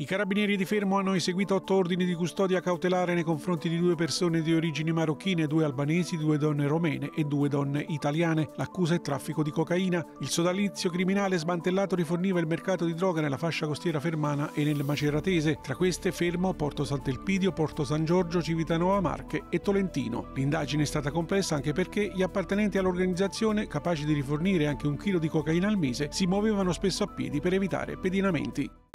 I carabinieri di Fermo hanno eseguito otto ordini di custodia cautelare nei confronti di due persone di origini marocchine, due albanesi, due donne romene e due donne italiane. L'accusa è traffico di cocaina. Il sodalizio criminale smantellato riforniva il mercato di droga nella fascia costiera fermana e nel Maceratese. Tra queste Fermo, Porto Sant'Elpidio, Porto San Giorgio, Civitanova Marche e Tolentino. L'indagine è stata complessa anche perché gli appartenenti all'organizzazione, capaci di rifornire anche un chilo di cocaina al mese, si muovevano spesso a piedi per evitare pedinamenti.